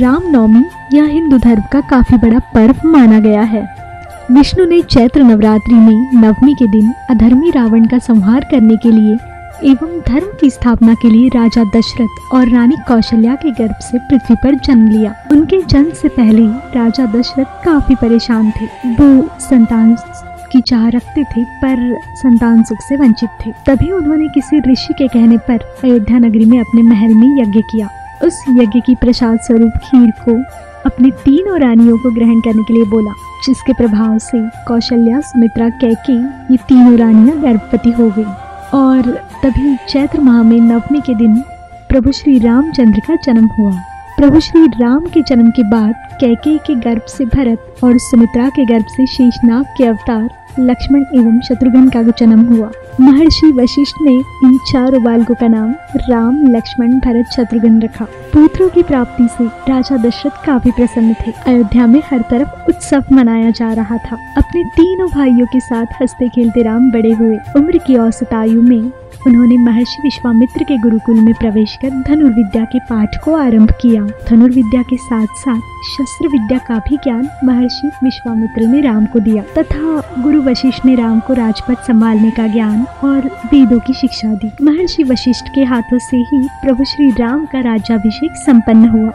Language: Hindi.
रामनवमी यह हिंदू धर्म का काफ़ी बड़ा पर्व माना गया है। विष्णु ने चैत्र नवरात्रि में नवमी के दिन अधर्मी रावण का संहार करने के लिए एवं धर्म की स्थापना के लिए राजा दशरथ और रानी कौशल्या के गर्भ से पृथ्वी पर जन्म लिया। उनके जन्म से पहले राजा दशरथ काफ़ी परेशान थे। वो संतान की चाह रखते थे, पर संतान सुख से वंचित थे। तभी उन्होंने किसी ऋषि के कहने पर अयोध्या नगरी में अपने महल में यज्ञ किया। उस यज्ञ की प्रसाद स्वरूप खीर को अपनी तीनों रानियों को ग्रहण करने के लिए बोला, जिसके प्रभाव से कौशल्या, सुमित्रा, कैके, ये तीनों रानियाँ गर्भवती हो गई। और तभी चैत्र माह में नवमी के दिन प्रभु श्री रामचंद्र का जन्म हुआ। प्रभु श्री राम के जन्म के बाद कैके के गर्भ से भरत और सुमित्रा के गर्भ से शेषनाग के अवतार लक्ष्मण एवं शत्रुघ्न का जन्म हुआ। महर्षि वशिष्ठ ने इन चारों बालकों का नाम राम, लक्ष्मण, भरत, शत्रुघ्न रखा। पुत्रों की प्राप्ति से राजा दशरथ काफ़ी प्रसन्न थे। अयोध्या में हर तरफ़ उत्सव मनाया जा रहा था। अपने तीनों भाइयों के साथ हँसते खेलते राम बड़े हुए। उम्र की औसत आयु में उन्होंने महर्षि विश्वामित्र के गुरुकुल में प्रवेश कर धनुर्विद्या के पाठ को आरंभ किया। धनुर्विद्या के साथ साथ शस्त्र विद्या का भी ज्ञान महर्षि विश्वामित्र ने राम को दिया। तथा गुरु वशिष्ठ ने राम को राजपथ संभालने का ज्ञान और वेदों की शिक्षा दी। महर्षि वशिष्ठ के हाथों से ही प्रभु श्री राम का राज्याभिषेक संपन्न हुआ।